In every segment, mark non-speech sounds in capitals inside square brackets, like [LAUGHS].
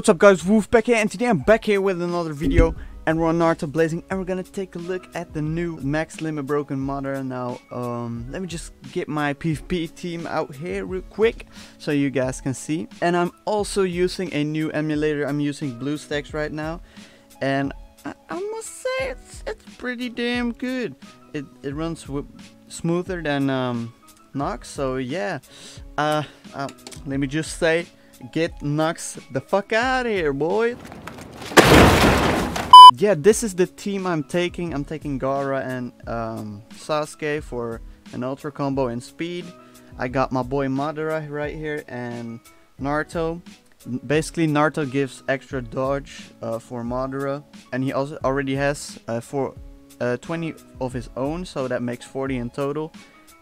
What's up guys, Wolfupack here, and today I'm back here with another video, and we're on Naruto Blazing, and we're gonna take a look at the new Max Limit Broken Madara. Now, um, let me just get my PvP team out here real quick, so you guys can see. And I'm also using a new emulator, I'm using BlueStacks right now, and I, I must say, it's, it's pretty damn good. It, it runs smoother than um, Nox, so yeah. Uh, uh, let me just say, Get Nox the fuck out of here, boy. Yeah, this is the team I'm taking. I'm taking Gaara and um, Sasuke for an ultra combo and speed. I got my boy Madara right here and Naruto. Basically, Naruto gives extra dodge uh, for Madara, and he also already has uh, for uh, 20 of his own, so that makes 40 in total.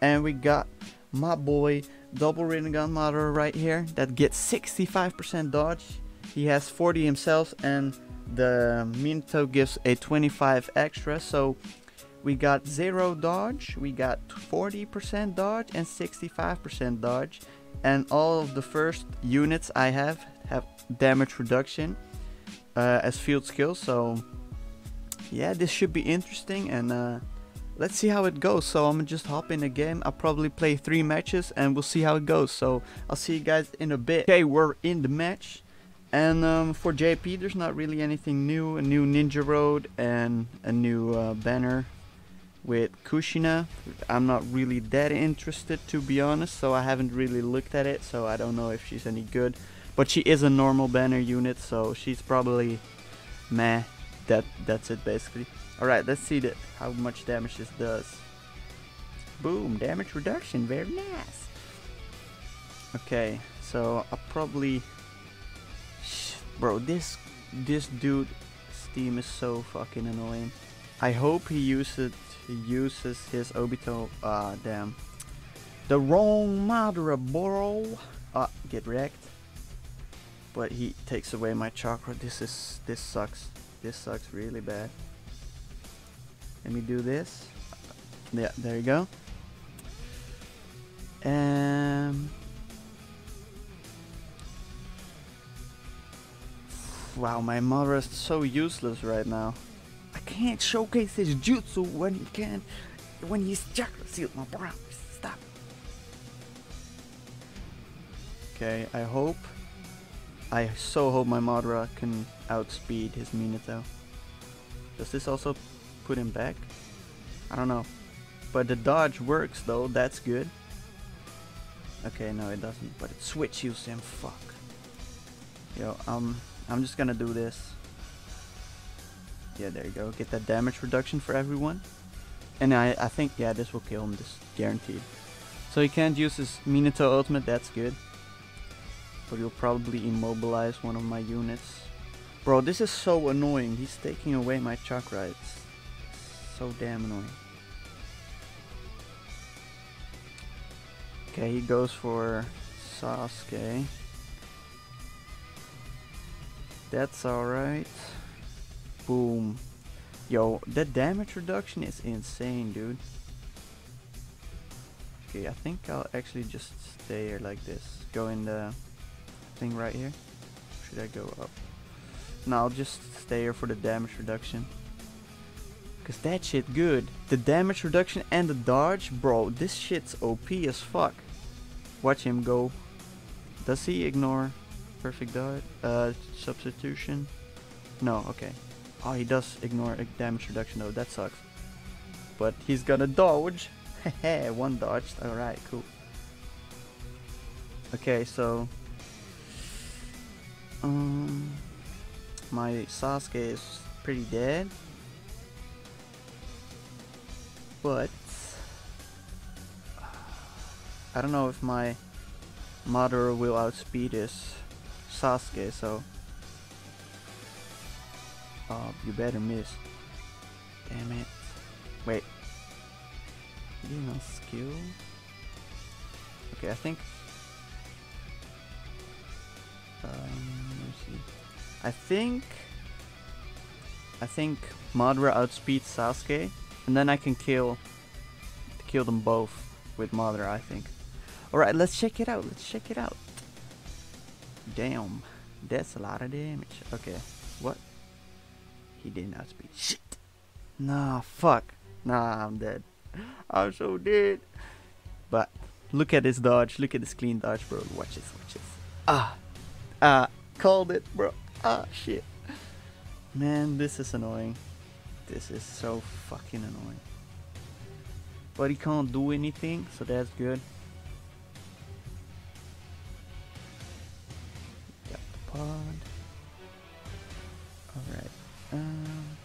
And we got my boy double Rinnegan Madara right here that gets 65% dodge. He has 40 himself and the Minato gives a 25 extra. So we got 0 dodge, we got 40% dodge and 65% dodge. And all of the first units I have have damage reduction uh, as field skills. So yeah, this should be interesting and uh, let's see how it goes. So I'm just hop in the game. I'll probably play three matches and we'll see how it goes. So I'll see you guys in a bit. Okay, we're in the match. And um, for JP, there's not really anything new. A new Ninja Road and a new uh, banner with Kushina. I'm not really that interested to be honest, so I haven't really looked at it, so I don't know if she's any good. But she is a normal banner unit, so she's probably meh. That that's it basically. Alright, let's see that how much damage this does. Boom, damage reduction, very nice. Okay, so I'll probably... Bro, this this dude Steam is so fucking annoying. I hope he uses he uses his Obito. Uh, damn. The wrong Madara, bro. Ah, get wrecked. But he takes away my chakra. This is this sucks. This sucks really bad. Let me do this. Yeah, there you go. Um, wow, my Madara is so useless right now. I can't showcase his jutsu when he can, when he's chakra sealed, my bro. Stop. Okay, I hope, I so hope my Madara can outspeed his Minato. Does this also put him back. I don't know. But the dodge works though, that's good. Okay, no it doesn't, but it switches him, fuck. Yo, um, I'm just gonna do this. Yeah, there you go, get that damage reduction for everyone. And I, I think, yeah, this will kill him, this guaranteed. So he can't use his Minato ultimate, that's good. But he'll probably immobilize one of my units. Bro, this is so annoying, he's taking away my chakra, it's so damn annoying. Okay, he goes for Sasuke. That's alright. Boom. Yo, that damage reduction is insane, dude. Okay, I think I'll actually just stay here like this. Go in the thing right here. Should I go up? No, I'll just stay here for the damage reduction. Cause that shit good. The damage reduction and the dodge, bro, this shit's OP as fuck. Watch him go. Does he ignore perfect dodge? Uh, substitution? No, okay. Oh, he does ignore damage reduction though, that sucks. But he's gonna dodge. [LAUGHS] Hehe, one dodged. Alright, cool. Okay, so... Um, my Sasuke is pretty dead but I don't know if my Madara will outspeed his Sasuke, so oh, you better miss. Damn it. Wait. You know skill? Okay, I think um, let me see. I think I think Madara outspeeds Sasuke and then I can kill kill them both with Madara, I think. Alright, let's check it out. Let's check it out. Damn. That's a lot of damage. Okay, what? He didn't speak. Shit! Nah, fuck. Nah, I'm dead. I'm so dead. But look at this dodge. Look at this clean dodge, bro. Watch this. Watch this. Ah, ah, called it, bro. Ah, shit. Man, this is annoying. This is so fucking annoying. But he can't do anything, so that's good. Got the pod. Alright. Um,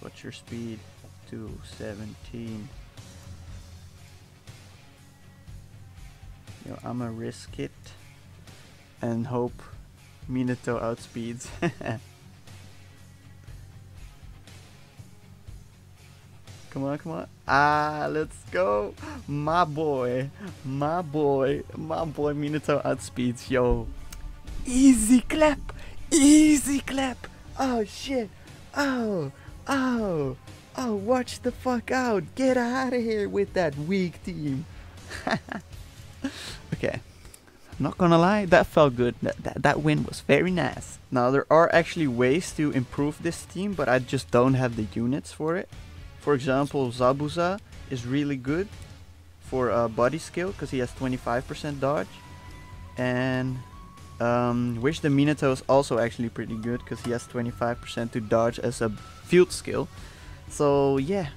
what's your speed? 217. Yo, I'ma risk it and hope Minato outspeeds. [LAUGHS] come on, come on. Ah, let's go. My boy, my boy, my boy Minato outspeeds. Yo, easy clap, easy clap. Oh shit. Oh, oh, oh, watch the fuck out. Get out of here with that weak team. [LAUGHS] okay. Not gonna lie, that felt good. That, that, that win was very nice. Now, there are actually ways to improve this team, but I just don't have the units for it. For example, Zabuza is really good for uh, body skill because he has 25% dodge. And um, Wish the Minato is also actually pretty good because he has 25% to dodge as a field skill. So yeah,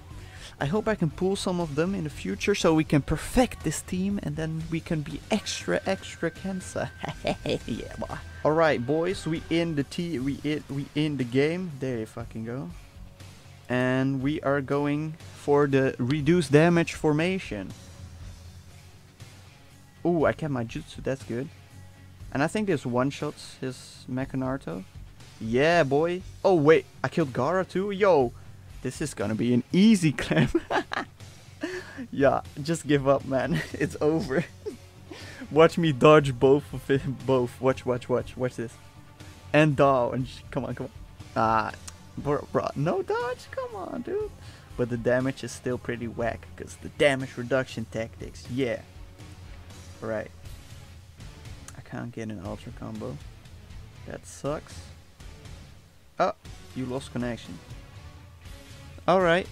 I hope I can pull some of them in the future so we can perfect this team and then we can be extra extra cancer. [LAUGHS] yeah, boy. All right, boys, we in the t we in we in the game. There you fucking go. And we are going for the reduced damage formation. Ooh, I kept my jutsu. That's good. And I think this one shots his Mecha Naruto. Yeah, boy. Oh wait, I killed Gaara too. Yo, this is gonna be an easy [LAUGHS] claim. [LAUGHS] yeah, just give up, man. [LAUGHS] it's over. watch me dodge both of it. Both. Watch, watch, watch. Watch this. And dodge. Come on, come on. Ah, bro, bro, no dodge. Come on, dude. But the damage is still pretty whack because the damage reduction tactics. Yeah. Right. I can't get an ultra combo. That sucks. Oh, you lost connection. Alright.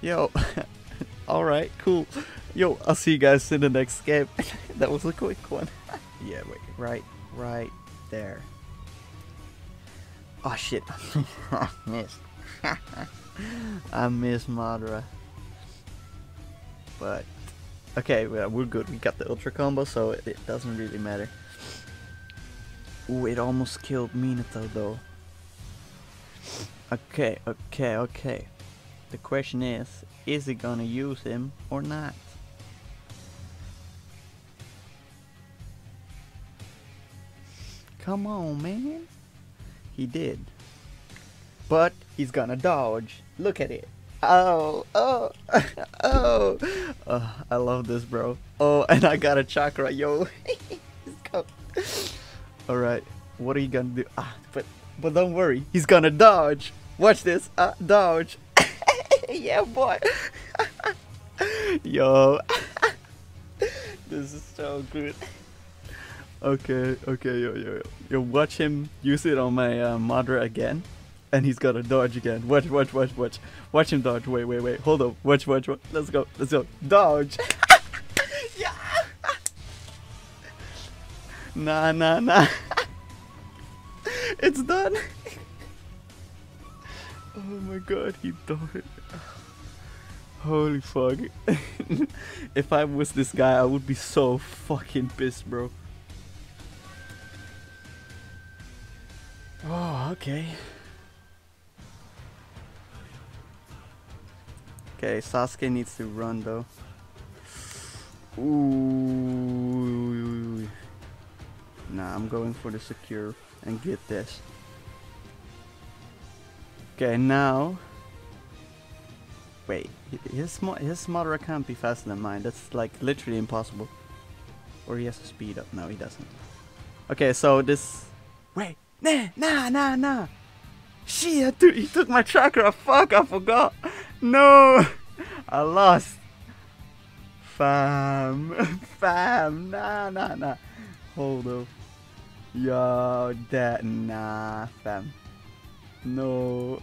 Yo. [LAUGHS] Alright, cool. Yo, I'll see you guys in the next game. [LAUGHS] that was a quick one. [LAUGHS] yeah, wait. Right, right there. Oh shit. [LAUGHS] I missed. [LAUGHS] I missed Madara. But, okay, well, we're good. We got the ultra combo, so it, it doesn't really matter. Ooh, it almost killed Minato though. Okay, okay, okay. The question is, is he gonna use him or not? Come on, man. He did. But he's gonna dodge. Look at it. Oh, oh, [LAUGHS] oh. I love this, bro. Oh, [LAUGHS] and I got a chakra, yo. [LAUGHS] Let's go. Alright, what are you gonna do? Ah, but but don't worry, he's gonna dodge. Watch this. Uh, dodge. yeah, boy. Yo. this is so good. Okay, okay, yo, yo, yo. Yo, watch him use it on my uh, Madara again. And he's gonna dodge again. Watch, watch, watch, watch. Watch him dodge. Wait, wait, wait. Hold up. Watch, watch, watch. Let's go. Let's go. Dodge. [LAUGHS] yeah. [LAUGHS] nah, nah, nah. [LAUGHS] it's done. oh my god, he dodged. Holy fuck. if I was this guy, I would be so fucking pissed, bro. Okay. Okay, Sasuke needs to run though. Ooh. Nah, I'm going for the secure and get this. Okay, now. Wait, his his Madara can't be faster than mine. That's like literally impossible. Or he has to speed up. No, he doesn't. Okay, so this. Wait, nah, nah, nah, nah. Shit, dude, he took my chakra. Fuck, I forgot. No, I lost. Fam, [LAUGHS] fam, nah, nah, nah. Hold up. Yo, that nah, fam. No.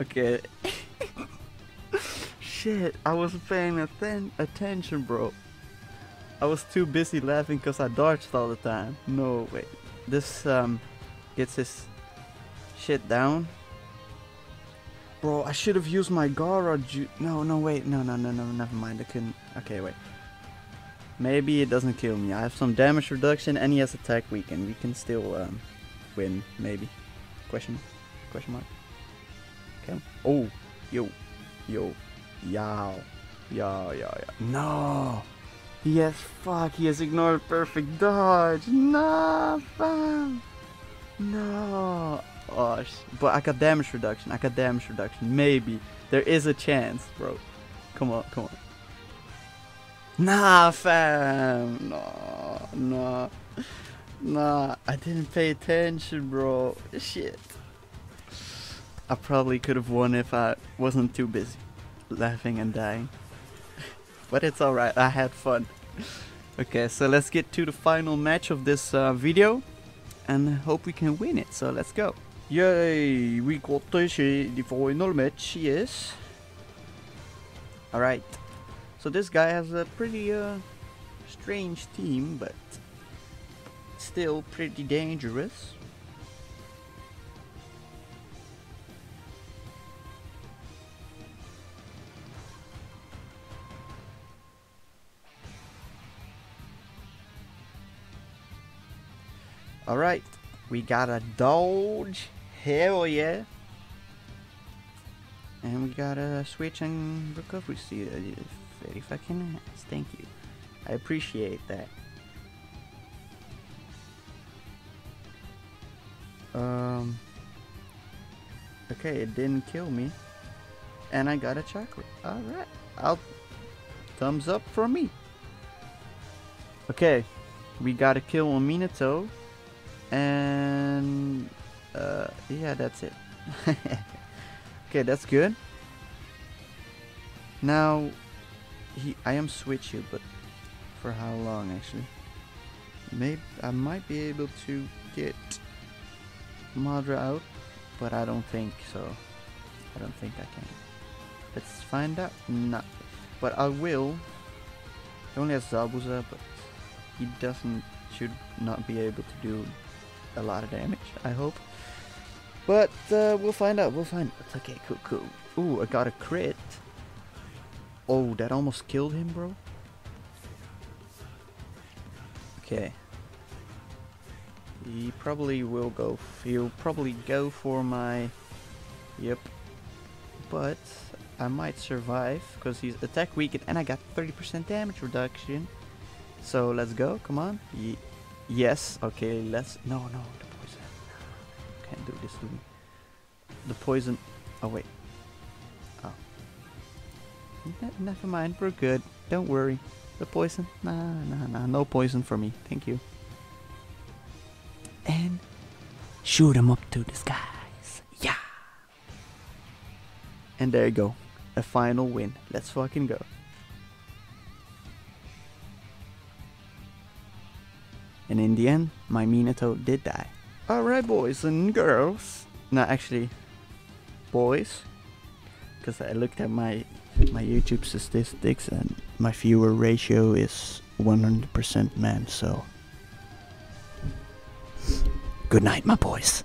Okay. [LAUGHS] Shit, I wasn't paying atten attention, bro. I was too busy laughing because I dodged all the time. No, wait. This um gets his shit down. Bro, I should have used my Gaara No, no, wait. No, no, no, no, never mind. I couldn't. Okay, wait. Maybe it doesn't kill me. I have some damage reduction and he has attack weaken. We can still um, win, maybe. Question? Question mark? Okay. Oh, yo, yo, yow, yow, yow, yow. No! Has, fuck, he has ignored perfect dodge. Nah, fam. No. Oh, but I got damage reduction. I got damage reduction. Maybe. There is a chance, bro. Come on, come on. Nah, fam. No, no. Nah, I didn't pay attention, bro. Shit. I probably could have won if I wasn't too busy laughing and dying. [LAUGHS] but it's alright, I had fun. Okay, so let's get to the final match of this uh, video and hope we can win it. So let's go. Yay, we got to see the final match, yes. Alright. So this guy has a pretty uh, strange team, but still pretty dangerous. Alright, we got a Dodge. Hell yeah. And we got a switch and recovery seal. Very fucking nice. Thank you. I appreciate that. Um. Okay, it didn't kill me. And I got a chocolate. Alright. I'll. Thumbs up for me. Okay. We got a kill on Minato. And. Uh, yeah, that's it. [LAUGHS] okay, that's good. Now, he, I am switch you, but for how long actually? Maybe I might be able to get Madara out, but I don't think so. I don't think I can. Let's find out. No, but I will. He only has Zabuza, but he doesn't should not be able to do a lot of damage. I hope. But uh, we'll find out. We'll find. Out. Okay, cool, cool. Ooh, I got a crit. Oh, that almost killed him, bro. Okay. He probably will go. He'll probably go for my. Yep. But I might survive because he's attack weakened and I got 30% damage reduction. So let's go. Come on. Yes. Okay. Let's. No, no. The poison. Can't do this to me. The poison. Oh wait. Oh. Ne never mind. We're good. Don't worry. The poison. Nah, nah, nah. No poison for me. Thank you. And shoot him up to the skies. Yeah. And there you go. A final win. Let's fucking go. And in the end, my Minato did die. Alright, boys and girls. No, actually, boys. Because I looked at my my YouTube statistics and my viewer ratio is 100% men, so. Good night, my boys.